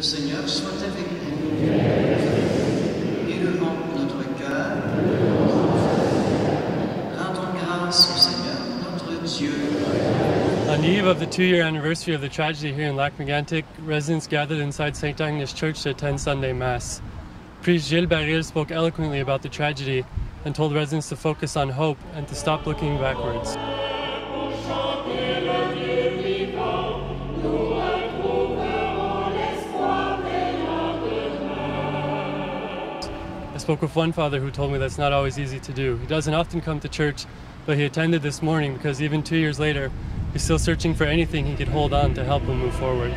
Le Seigneur soit avec. Élevons notre cœur. Rendons grâce au Seigneur, notre Dieu. On the eve of the two year anniversary of the tragedy here in Lac-Mégantic, residents gathered inside St. Agnes Church to attend Sunday Mass. Priest Gilles Baril spoke eloquently about the tragedy and told residents to focus on hope and to stop looking backwards. Spoke with one father who told me that's not always easy to do. He doesn't often come to church, but he attended this morning because even two years later, he's still searching for anything he could hold on to help him move forward.